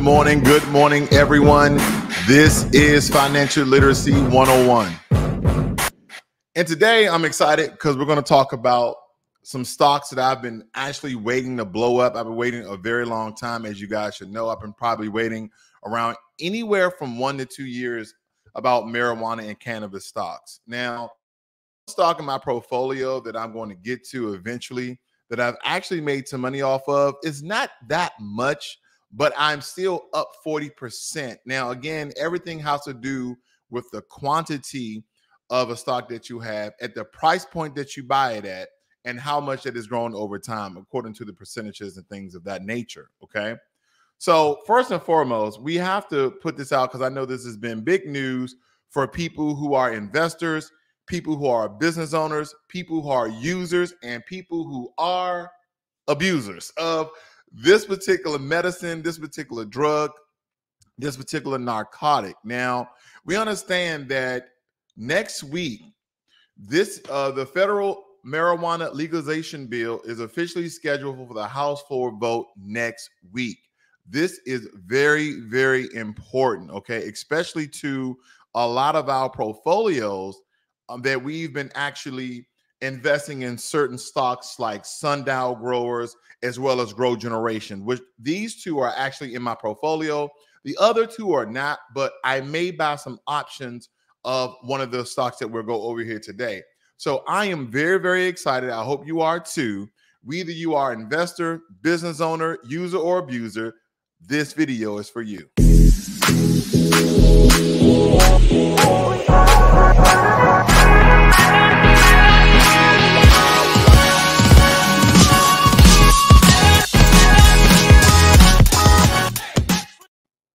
Good morning, good morning, everyone. This is Financial Literacy 101. And today I'm excited because we're going to talk about some stocks that I've been actually waiting to blow up. I've been waiting a very long time, as you guys should know. I've been probably waiting around anywhere from one to two years about marijuana and cannabis stocks. Now, stock in my portfolio that I'm going to get to eventually that I've actually made some money off of is not that much, but I'm still up 40%. Now, again, everything has to do with the quantity of a stock that you have at the price point that you buy it at and how much it has grown over time according to the percentages and things of that nature okay so first and foremost we have to put this out because i know this has been big news for people who are investors people who are business owners people who are users and people who are abusers of this particular medicine this particular drug this particular narcotic now we understand that next week this uh the federal marijuana legalization bill is officially scheduled for the House floor vote next week. This is very, very important, okay, especially to a lot of our portfolios um, that we've been actually investing in certain stocks like Sundial Growers as well as GrowGeneration, which these two are actually in my portfolio. The other two are not, but I may buy some options of one of the stocks that we'll go over here today. So I am very, very excited. I hope you are too. Whether you are investor, business owner, user, or abuser, this video is for you.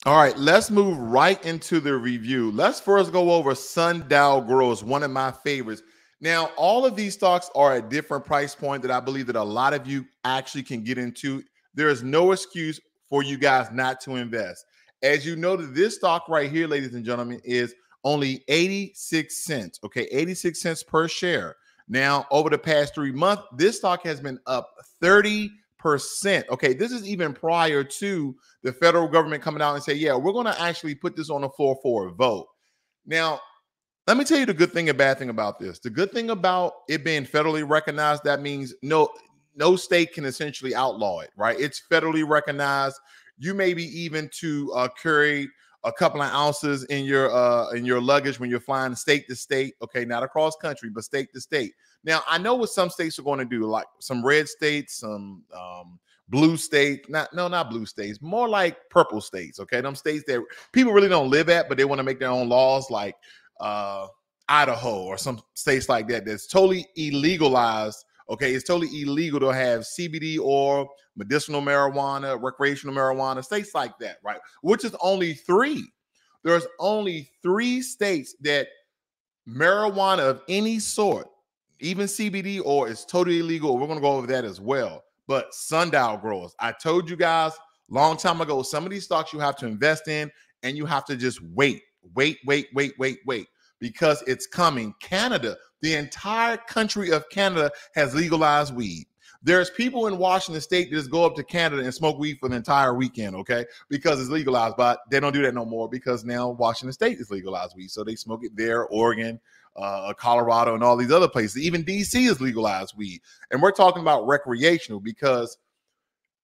All right, let's move right into the review. Let's first go over Sundial Growers, one of my favorites. Now, all of these stocks are at different price point that I believe that a lot of you actually can get into. There is no excuse for you guys not to invest. As you know, this stock right here, ladies and gentlemen, is only 86 cents. Okay, 86 cents per share. Now, over the past three months, this stock has been up 30 percent. Okay, this is even prior to the federal government coming out and say, "Yeah, we're going to actually put this on the floor for a vote." Now, let me tell you the good thing and bad thing about this. The good thing about it being federally recognized, that means no no state can essentially outlaw it, right? It's federally recognized. You may be even to uh, carry a couple of ounces in your uh, in your luggage when you're flying state to state. Okay, not across country, but state to state. Now I know what some states are going to do, like some red states, some um, blue states. Not no, not blue states, more like purple states. Okay, them states that people really don't live at, but they want to make their own laws, like uh, Idaho or some states like that that's totally illegalized. Okay, it's totally illegal to have CBD or medicinal marijuana, recreational marijuana, states like that, right? Which is only three. There's only three states that marijuana of any sort, even CBD, or is totally illegal. We're going to go over that as well. But sundial growers, I told you guys long time ago, some of these stocks you have to invest in and you have to just wait wait, wait, wait, wait, wait, because it's coming. Canada, the entire country of Canada has legalized weed. There's people in Washington State that just go up to Canada and smoke weed for the entire weekend, okay? Because it's legalized, but they don't do that no more because now Washington State is legalized weed. So they smoke it there, Oregon, uh, Colorado, and all these other places. Even DC is legalized weed. And we're talking about recreational because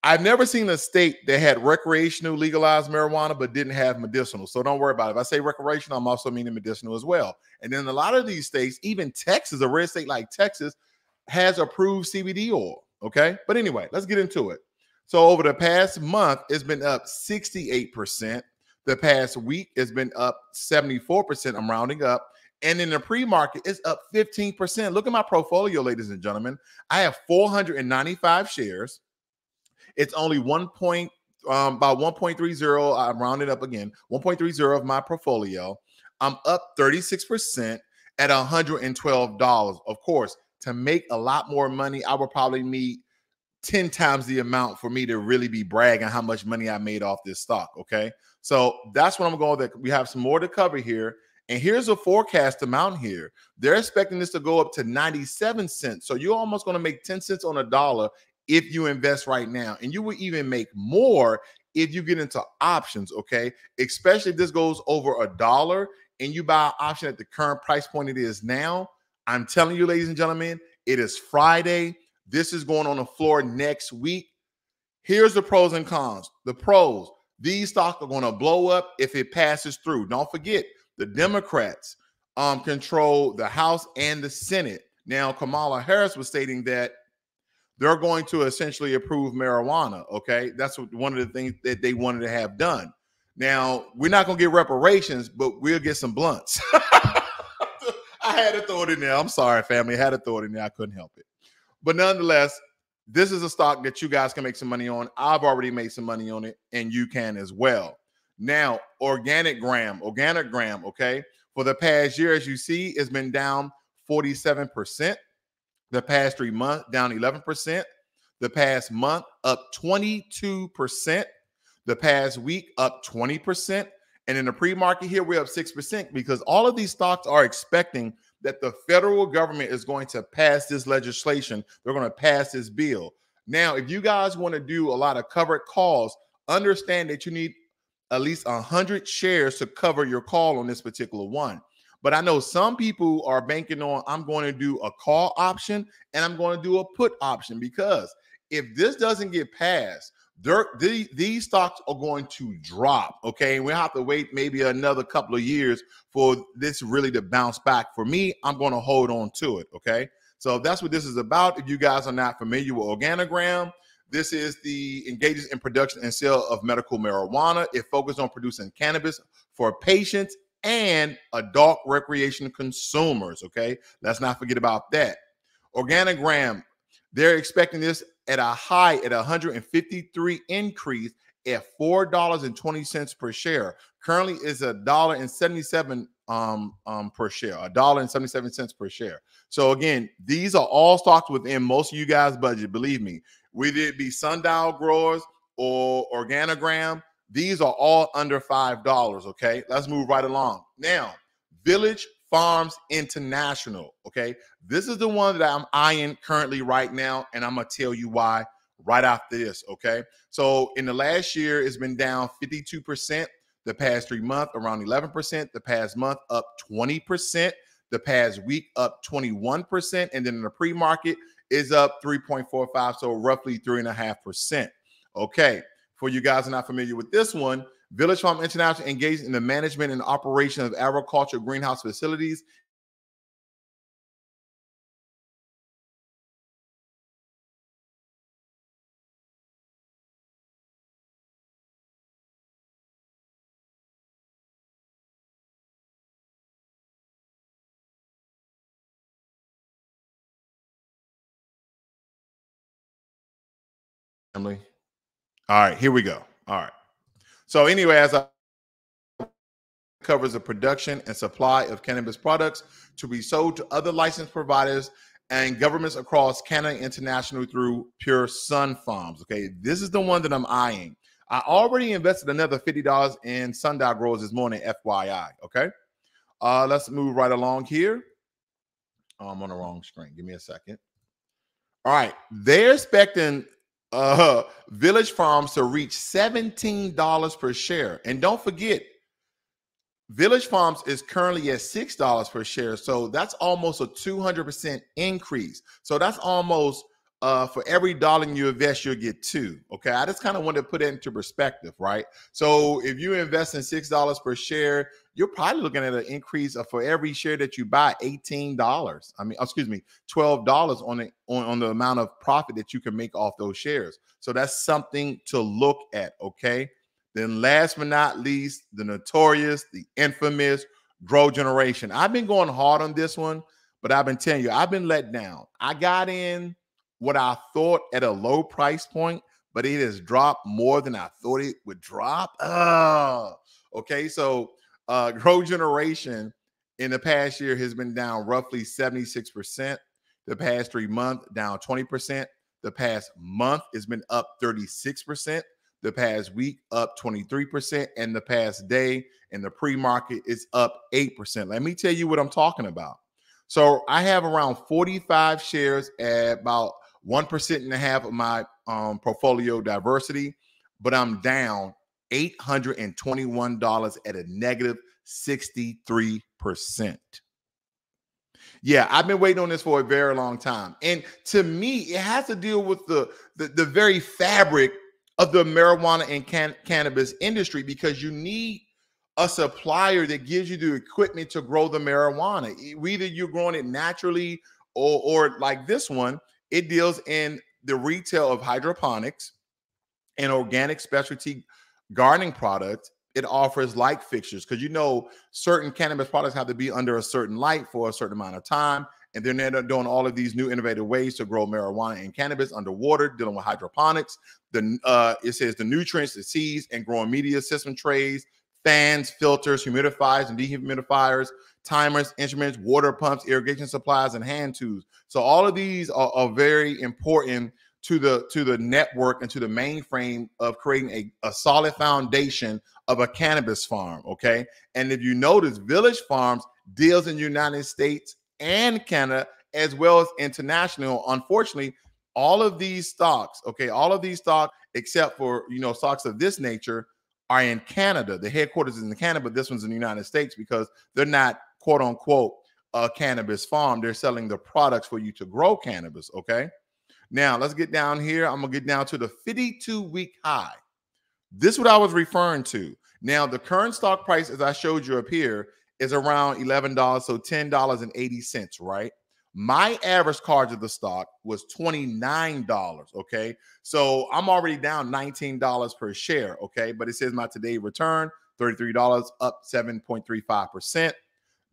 I've never seen a state that had recreational legalized marijuana but didn't have medicinal. So don't worry about it. If I say recreational, I'm also meaning medicinal as well. And then a lot of these states, even Texas, a red state like Texas, has approved CBD oil. Okay. But anyway, let's get into it. So over the past month, it's been up 68%. The past week, it's been up 74%. I'm rounding up. And in the pre-market, it's up 15%. Look at my portfolio, ladies and gentlemen. I have 495 shares. It's only one point, um, about 1.30. I'm rounding up again, 1.30 of my portfolio. I'm up 36% at $112. Of course, to make a lot more money, I would probably need 10 times the amount for me to really be bragging how much money I made off this stock. Okay. So that's what I'm going with. We have some more to cover here. And here's a forecast amount here. They're expecting this to go up to 97 cents. So you're almost going to make 10 cents on a dollar if you invest right now. And you will even make more if you get into options, okay? Especially if this goes over a dollar and you buy an option at the current price point it is now. I'm telling you, ladies and gentlemen, it is Friday. This is going on the floor next week. Here's the pros and cons. The pros, these stocks are going to blow up if it passes through. Don't forget, the Democrats um, control the House and the Senate. Now, Kamala Harris was stating that they're going to essentially approve marijuana. Okay, that's what, one of the things that they wanted to have done. Now, we're not going to get reparations, but we'll get some blunts. I had to throw it in there. I'm sorry, family. I had to throw it in there. I couldn't help it. But nonetheless, this is a stock that you guys can make some money on. I've already made some money on it, and you can as well. Now, Organigram, Organigram, okay, for the past year, as you see, it's been down 47%. The past three months, down 11%. The past month, up 22%. The past week, up 20%. And in the pre market here, we're up 6% because all of these stocks are expecting that the federal government is going to pass this legislation. They're going to pass this bill. Now, if you guys want to do a lot of covered calls, understand that you need at least 100 shares to cover your call on this particular one. But I know some people are banking on I'm going to do a call option and I'm going to do a put option because if this doesn't get passed, the, these stocks are going to drop. Okay. And We have to wait maybe another couple of years for this really to bounce back. For me, I'm going to hold on to it. Okay. So that's what this is about. If you guys are not familiar with Organigram, this is the engages in production and sale of medical marijuana. It focuses on producing cannabis for patients and adult recreation consumers. Okay. Let's not forget about that. Organigram, they're expecting this at a high at 153 increase at four dollars and twenty cents per share. Currently is a dollar and seventy seven um, um per share, a dollar and seventy seven cents per share. So again, these are all stocks within most of you guys' budget. Believe me, whether it be sundial growers or Organigram, these are all under five dollars. Okay, let's move right along now. Village Farms International. Okay. This is the one that I'm eyeing currently right now. And I'm going to tell you why right after this. Okay. So in the last year, it's been down 52%. The past three months, around 11%. The past month, up 20%. The past week, up 21%. And then in the pre market, is up 3.45. So roughly 3.5%. Okay. For you guys are not familiar with this one, Village Farm International engaged in the management and operation of agriculture greenhouse facilities right, here we go. All right. So anyway, as I covers the production and supply of cannabis products to be sold to other licensed providers and governments across Canada international through Pure Sun Farms. Okay, this is the one that I'm eyeing. I already invested another $50 in Sundial Growers this morning, FYI. Okay, uh, let's move right along here. Oh, I'm on the wrong screen. Give me a second. All right, they're expecting uh, Village Farms to reach $17 per share. And don't forget, Village Farms is currently at $6 per share. So that's almost a 200% increase. So that's almost uh, for every dollar you invest, you'll get two. Okay. I just kind of wanted to put it into perspective, right? So if you invest in $6 per share, you're probably looking at an increase of for every share that you buy, $18. I mean, excuse me, $12 on the on, on the amount of profit that you can make off those shares. So that's something to look at. Okay. Then last but not least, the notorious, the infamous GrowGeneration. I've been going hard on this one, but I've been telling you, I've been let down. I got in what I thought at a low price point, but it has dropped more than I thought it would drop. Oh, okay. So uh, GrowGeneration in the past year has been down roughly 76%. The past three months, down 20%. The past month has been up 36%. The past week, up 23%. And the past day in the pre market is up 8%. Let me tell you what I'm talking about. So I have around 45 shares at about 1% and a half of my um, portfolio diversity. but I'm down $821 at a 63%. Yeah, I've been waiting on this for a very long time. And to me, it has to deal with the the, the very fabric of the marijuana and can- cannabis industry because you need a supplier that gives you the equipment to grow the marijuana. Either you're growing it naturally or, or like this one, it deals in the retail of hydroponics and organic specialty gardening products. It offers light fixtures because you know certain cannabis products have to be under a certain light for a certain amount of time. And they're doing all of these new innovative ways to grow marijuana and cannabis underwater, dealing with hydroponics. The uh, it says the nutrients, the seeds, and growing media system trays, fans, filters, humidifiers, and dehumidifiers, timers, instruments, water pumps, irrigation supplies, and hand tools. So all of these are, are very important to the to the network and to the mainframe of creating a, a solid foundation of a cannabis farm. Okay. And if you notice, Village Farms deals in the United States and Canada as well as international. Unfortunately, all of these stocks, okay, all of these stocks, except for you know stocks of this nature, are in Canada. The headquarters is in Canada, but this one's in the United States because they're not quote unquote a cannabis farm. They're selling the products for you to grow cannabis. Okay. Now let's get down here. I'm gonna get down to the 52 week high. This is what I was referring to. Now, the current stock price, as I showed you up here, is around $11, so $10.80, right? My average charge of the stock was $29. Okay. So I'm already down $19 per share. Okay. But it says my today return $33, up 7.35%.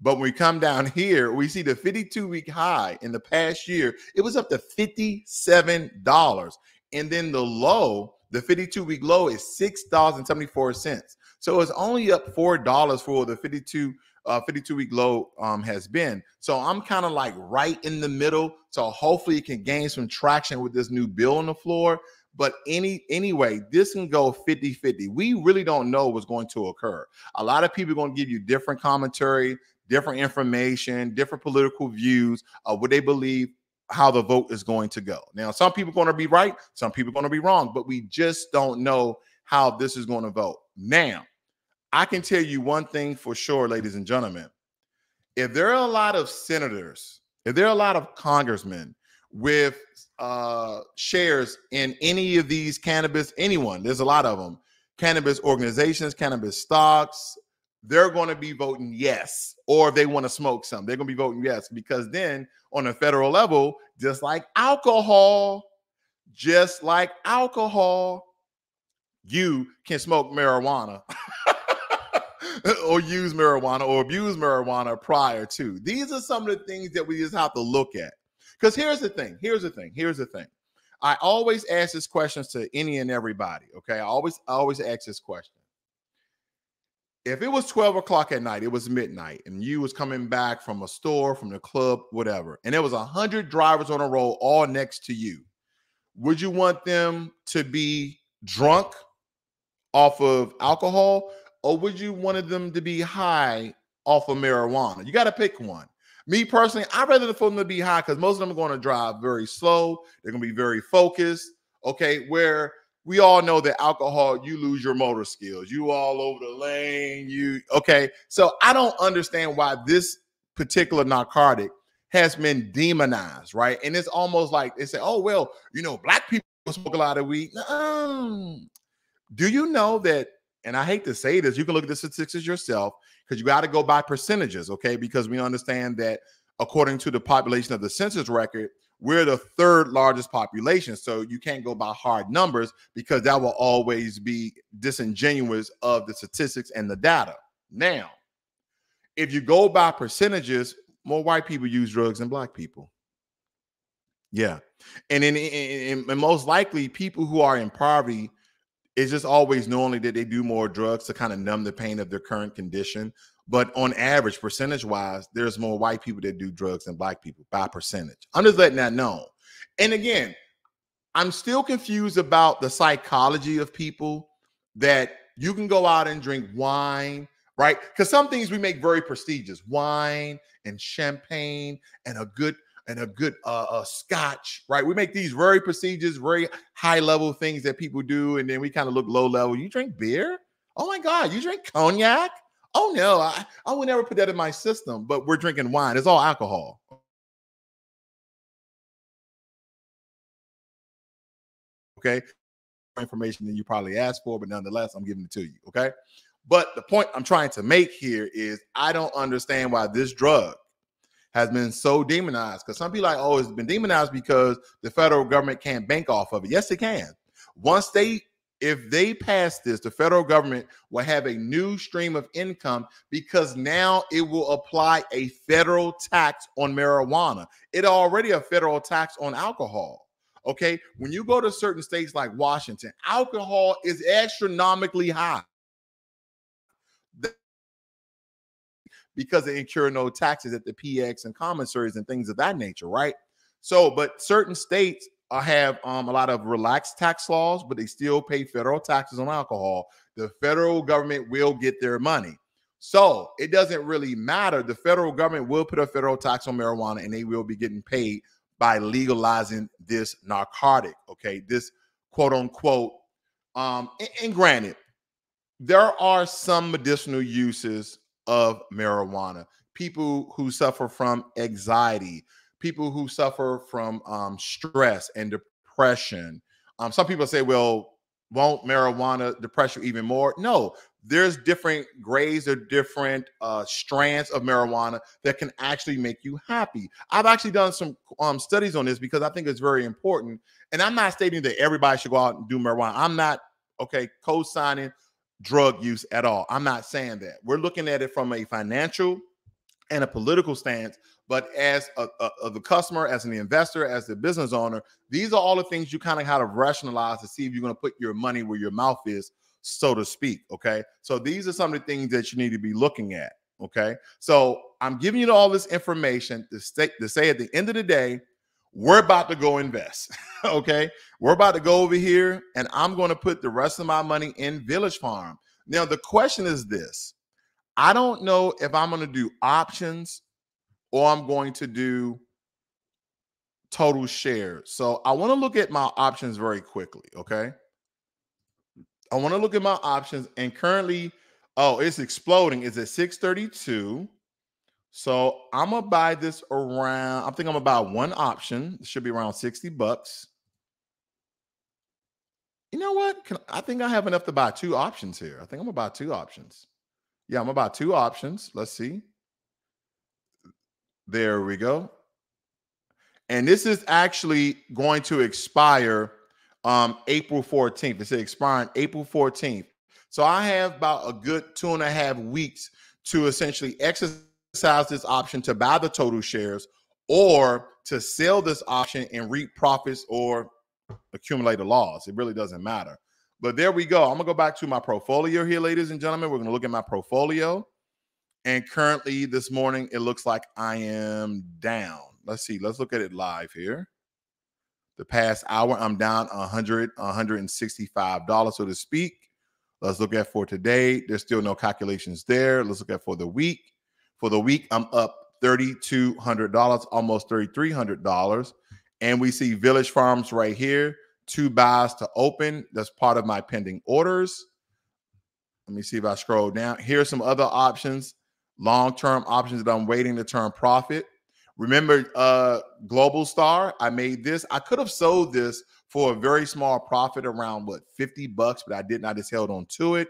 But when we come down here, we see the 52 week high in the past year, it was up to $57. And then the low, the 52 week low is $6.74. So it's only up $4 for the 52 uh, 52 week low um, has been. So I'm kind of like right in the middle. So hopefully it can gain some traction with this new bill on the floor. But any anyway, this can go 50 50. We really don't know what's going to occur. A lot of people are going to give you different commentary, different information, different political views of what they believe how the vote is going to go. Now, some people are going to be right, some people are going to be wrong, but we just don't know how this is going to vote. Now, I can tell you one thing for sure, ladies and gentlemen. If there are a lot of senators, if there are a lot of congressmen with uh, shares in any of these cannabis, anyone, there's a lot of them, cannabis organizations, cannabis stocks, they're going to be voting yes. Or if they want to smoke some, they're going to be voting yes. Because then on a federal level, just like alcohol, just like alcohol, you can smoke marijuana. or use marijuana or abuse marijuana prior to. These are some of the things that we just have to look at. Because here's the thing. Here's the thing. Here's the thing. I always ask this questions to any and everybody. Okay. I always, I always ask this question. If it was 12 o'clock at night, it was midnight, and you was coming back from a store, from the club, whatever, and there was a hundred drivers on a roll all next to you, would you want them to be drunk off of alcohol or would you want them to be high off of marijuana? You got to pick one. Me personally, I'd rather for them to be high because most of them are going to drive very slow. They're going to be very focused. Okay, where we all know that alcohol, you lose your motor skills. You all over the lane. You okay? So I don't understand why this particular narcotic has been demonized, right? And it's almost like they say, "Oh well, you know, black people smoke a lot of weed." Do you know that and I hate to say this, you can look at the statistics yourself because you got to go by percentages, okay? Because we understand that according to the population of the census record, we're the third largest population. So you can't go by hard numbers because that will always be disingenuous of the statistics and the data. Now, if you go by percentages, more white people use drugs than black people. Yeah. And in, in, in, most likely, people who are in poverty it's just always normally that they do more drugs to kind of numb the pain of their current condition. But on average, percentage wise, there's more white people that do drugs than black people by percentage. I'm just letting that know. And again, I'm still confused about the psychology of people that you can go out and drink wine, right? Because some things we make very prestigious wine and champagne and a good and a good uh, uh, scotch, right? We make these very prestigious, very high level things that people do, and then we kind of look low level. You drink beer? Oh my God, you drink cognac? Oh no, I, I would never put that in my system, but we're drinking wine. It's all alcohol. Okay. Information that you probably asked for, but nonetheless, I'm giving it to you. Okay. But the point I'm trying to make here is I don't understand why this drug has been so demonized. Because some people like, oh, it's been demonized because the federal government can't bank off of it. Yes, it can. Once they if they pass this, the federal government will have a new stream of income because now it will apply a federal tax on marijuana. It already a federal tax on alcohol. Okay, when you go to certain states like Washington, alcohol is astronomically high because they incur no taxes at the PX and commissaries and things of that nature, right? So, but certain states uh, have um, a lot of relaxed tax laws, but they still pay federal taxes on alcohol. The federal government will get their money. So it doesn't really matter. The federal government will put a federal tax on marijuana and they will be getting paid by legalizing this narcotic. Okay. This quote unquote. Um, and, and granted, there are some medicinal uses of marijuana. People who suffer from anxiety, people who suffer from um, stress and depression. Um, some people say, well, won't marijuana depress you even more? No, there's different grades or different uh, strands of marijuana that can actually make you happy. I've actually done some um, studies on this because I think it's very important. And I'm not stating that everybody should go out and do marijuana. I'm not, okay, co signing drug use at all. I'm not saying that. We're looking at it from a financial and a political stance but as a, a, the customer, as an investor, as the business owner, these are all the things you kind of have to rationalize to see if you're going to put your money where your mouth is, so to speak. Okay. So these are some of the things that you need to be looking at. Okay. So I'm giving you all this information to, stay, to say at the end of the day, we're about to go invest. okay. We're about to go over here and I'm going to put the rest of my money in Village Farm. Now, the question is this I don't know if I'm going to do options or I'm going to do total shares. So I want to look at my options very quickly. Okay. I want to look at my options and currently, oh, it's exploding. It's at 632. So I'm gonna buy this around. I think I'm gonna buy one option. It should be around 60 bucks. You know what? Can, I think I have enough to buy two options here. I think I'm gonna buy two options. Yeah, I'm gonna buy two options. Let's see. There we go. And this is actually going to expire um, April 14th. It's expiring April 14th. So I have about a good two and a half weeks to essentially exercise this option to buy the total shares or to sell this option and reap profits or accumulate a loss. It really doesn't matter. But there we go. I'm going to go back to my portfolio here, ladies and gentlemen. We're going to look at my portfolio. And currently this morning, it looks like I am down. Let's see. Let's look at it live here. The past hour, I'm down 100, 165 dollars, so to speak. Let's look at for today. There's still no calculations there. Let's look at for the week. For the week, I'm up $3,200, almost $3,300. And we see Village Farms right here, two buys to open. That's part of my pending orders. Let me see if I scroll down. Here are some other options long-term options that I'm waiting to turn profit. Remember uh Globalstar? I made this. I could have sold this for a very small profit around what 50 bucks, but I didn't. I just held on to it.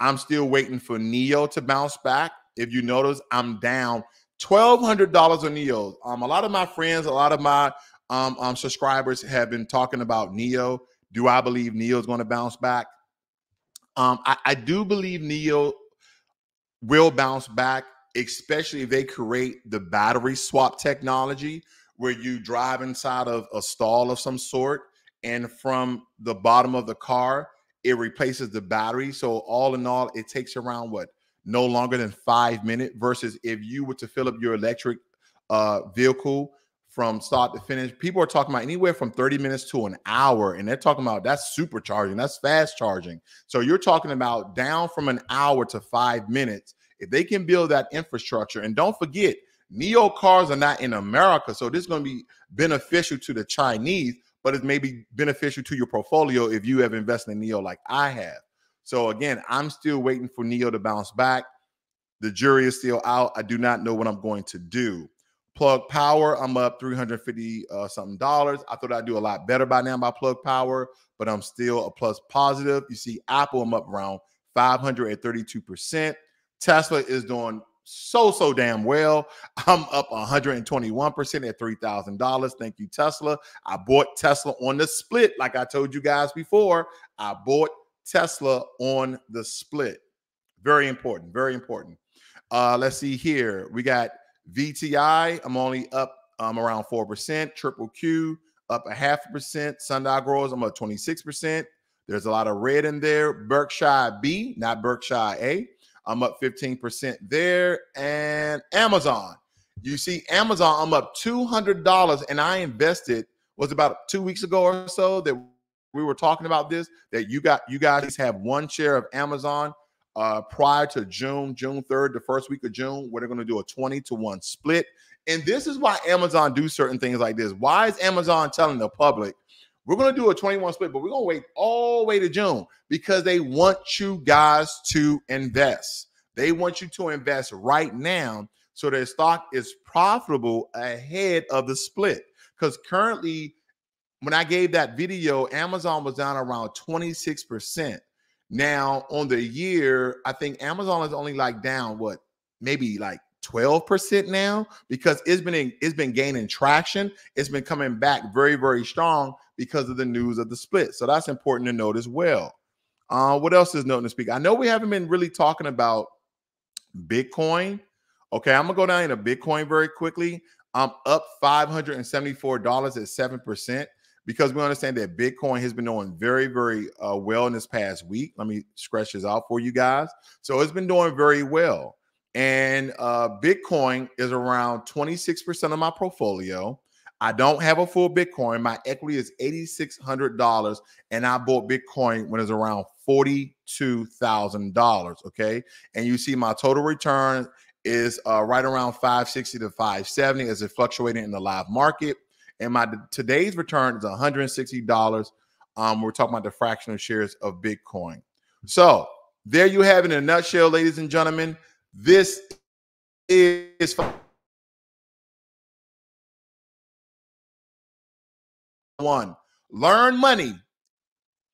I'm still waiting for NIO to bounce back. If you notice, I'm down $1,200 on NIO. Um, a lot of my friends, a lot of my um, um, subscribers have been talking about NIO. Do I believe NIO is going to bounce back? Um, I, I do believe NIO will bounce back, especially if they create the battery swap technology where you drive inside of a stall of some sort and from the bottom of the car it replaces the battery. So all in all it takes around what no longer than five minutes versus if you were to fill up your electric uh, vehicle from start to finish people are talking about anywhere from 30 minutes to an hour and they're talking about that's supercharging that's fast charging so you're talking about down from an hour to five minutes if they can build that infrastructure and don't forget NIO cars are not in America, so this is going to be beneficial to the Chinese, but it may be beneficial to your portfolio if you have invested in NIO like I have. So again, I'm still waiting for NIO to bounce back. The jury is still out. I do not know what I'm going to do. Plug Power, I'm up 350 uh, something dollars. I thought I'd do a lot better by now by Plug Power, but I'm still a plus positive. You see, Apple, I'm up around 532%. Tesla is doing so, so damn well. I'm up 121% at $3,000. Thank you, Tesla. I bought Tesla on the split, like I told you guys before. I bought Tesla on the split. Very important, very important. Uh, let's see here. We got VTI, I'm only up um, around 4%. Triple Q, up a half percent. Sundial Growers, I'm up 26%. There's a lot of red in there. Berkshire B, not Berkshire A. I'm up 15% there. And Amazon. You see, Amazon, I'm up $200 and I invested, was about two weeks ago or so that we were talking about this, that you got you guys have one share of Amazon uh, prior to June, June 3rd, the first week of June, where they're going to do a 20 to 1 split. And this is why Amazon do certain things like this. Why is Amazon telling the public, we're going to do a 21 split, but we're going to wait all the way to June because they want you guys to invest. They want you to invest right now so their stock is profitable ahead of the split. Because currently, when I gave that video, Amazon was down around 26%. Now, on the year, I think Amazon is only like down what, maybe like 12% now because it's been in, it's been gaining traction. It's been coming back very, very strong because of the news of the split. So that's important to note as well. Uh, what else is noting to speak? I know we haven't been really talking about Bitcoin. Okay, I'm gonna go down into Bitcoin very quickly. I'm up $574 at 7% because we understand that Bitcoin has been doing very, very uh, well in this past week. Let me scratch this out for you guys. So it's been doing very well. And uh, Bitcoin is around 26% of my portfolio. I don't have a full Bitcoin. My equity is $8,600. And I bought Bitcoin when it's around $42,000. Okay. And you see my total return is uh, right around 560 to 570 as it fluctuating in the live market. And my today's return is $160. Um, we're talking about the fractional shares of Bitcoin. So there you have it in a nutshell, ladies and gentlemen. This is one. Learn money.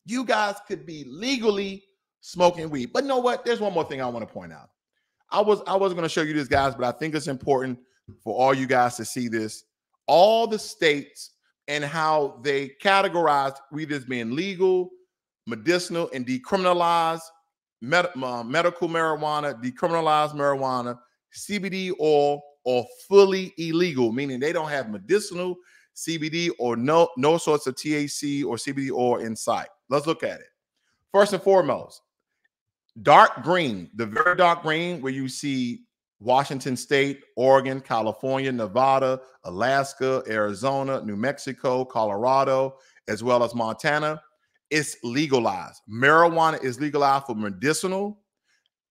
You guys could be legally smoking weed. But know what? There's one more thing I want to point out. I was I wasn't going to show you this, guys, but I think it's important for all you guys to see this all the states and how they categorize weed as being legal, medicinal, and decriminalized med- uh, medical marijuana, decriminalized marijuana, CBD oil, or fully illegal, meaning they don't have medicinal CBD or no no sorts of THC or CBD oil in sight. Let's look at it. First and foremost, dark green, the very dark green where you see Washington State, Oregon, California, Nevada, Alaska, Arizona, New Mexico, Colorado, as well as Montana, it's legalized. Marijuana is legalized for medicinal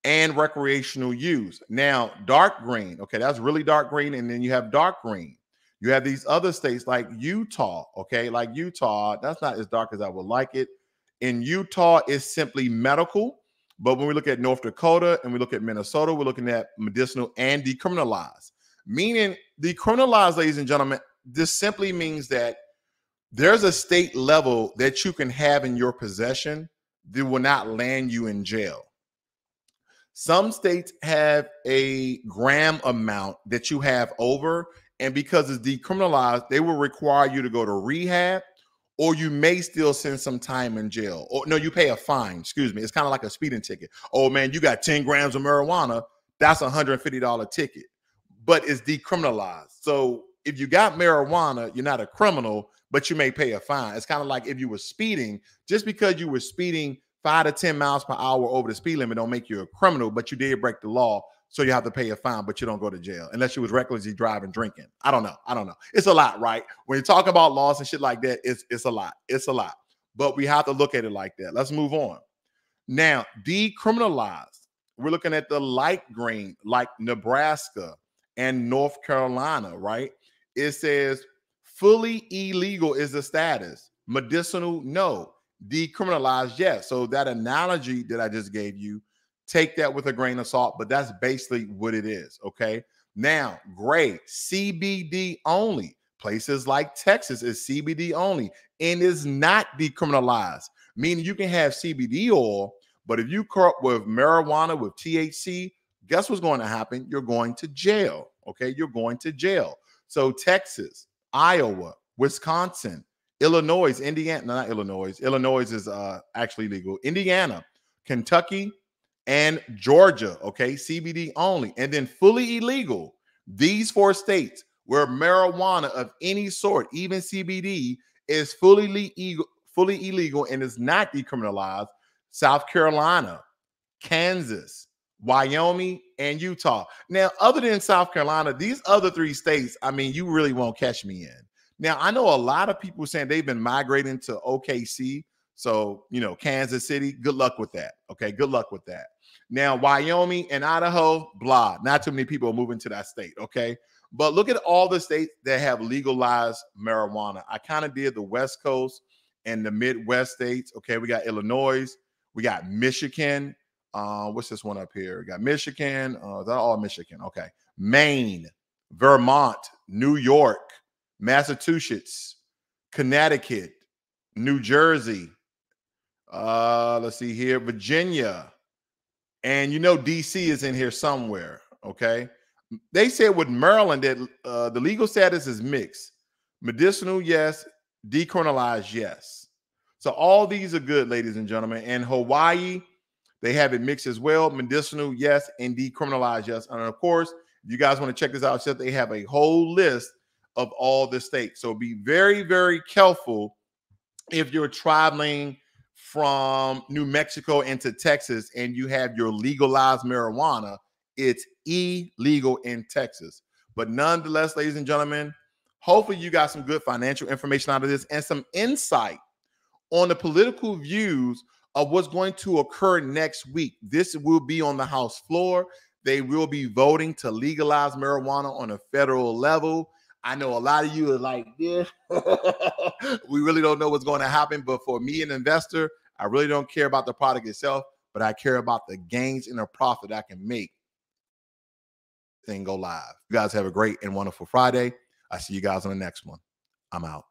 and recreational use. Now, dark green, okay, that's really dark green. And then you have dark green. You have these other states like Utah, okay, like Utah, that's not as dark as I would like it. In Utah, it's simply medical but when we look at North Dakota and we look at Minnesota, we're looking at medicinal and decriminalized. Meaning, decriminalized, ladies and gentlemen, this simply means that there's a state level that you can have in your possession that will not land you in jail. Some states have a gram amount that you have over, and because it's decriminalized, they will require you to go to rehab or you may still spend some time in jail. Or no, you pay a fine. Excuse me. It's kind of like a speeding ticket. Oh man, you got 10 grams of marijuana. That's a $150 ticket, but it's decriminalized. So if you got marijuana, you're not a criminal, but you may pay a fine. It's kind of like if you were speeding, just because you were speeding five to 10 miles per hour over the speed limit don't make you a criminal, but you did break the law. So you have to pay a fine, but you don't go to jail unless you was recklessly driving, drinking. I don't know. I don't know. It's a lot, right? When you talk about laws and shit like that, it's it's a lot. It's a lot. But we have to look at it like that. Let's move on. Now, decriminalized. We're looking at the light green, like Nebraska, and North Carolina, right? It says fully illegal is the status. Medicinal, no. Decriminalized, yes. So that analogy that I just gave you, take that with a grain of salt, but that's basically what it is. Okay. Now, great CBD only. Places like Texas is CBD only and is not decriminalized, meaning you can have CBD oil, but if you corrupt with marijuana with THC, guess what's going to happen? You're going to jail. Okay. You're going to jail. So, Texas, Iowa, Wisconsin, Illinois, Indiana, not Illinois. Illinois is uh, actually legal. Indiana, Kentucky, and Georgia. Okay. CBD only. And then fully illegal. These four states where marijuana of any sort, even CBD, is fully legal, fully illegal and is not decriminalized. South Carolina, Kansas, Wyoming, and Utah. Now, other than South Carolina, these other three states, I mean, you really won't catch me in. Now, I know a lot of people saying they've been migrating to OKC. So, you know, Kansas City, good luck with that. Okay, good luck with that. Now, Wyoming and Idaho, blah, not too many people are moving to that state. Okay. But look at all the states that have legalized marijuana. I kind of did the West Coast and the Midwest states. Okay, we got Illinois, we got Michigan, uh, what's this one up here? We got Michigan. Uh, that all Michigan. Okay. Maine, Vermont, New York, Massachusetts, Connecticut, New Jersey. Uh, let's see here, Virginia, and you know DC is in here somewhere. Okay. They said with Maryland that uh, the legal status is mixed. Medicinal, yes. Decriminalized, yes. So all these are good, ladies and gentlemen. And Hawaii, they have it mixed as well. Medicinal, yes, and decriminalized, yes. And of course, if you guys want to check this out, they have a whole list of all the states. So be very, very careful if you're traveling from New Mexico into Texas and you have your legalized marijuana, it's illegal in Texas. But nonetheless, ladies and gentlemen, hopefully you got some good financial information out of this and some insight on the political views of what's going to occur next week. This will be on the House floor. They will be voting to legalize marijuana on a federal level. I know a lot of you are like, yeah, we really don't know what's going to happen. But for me, an investor, I really don't care about the product itself, but I care about the gains and the profit I can make. Thing go live. You guys have a great and wonderful Friday. I see you guys on the next one. I'm out.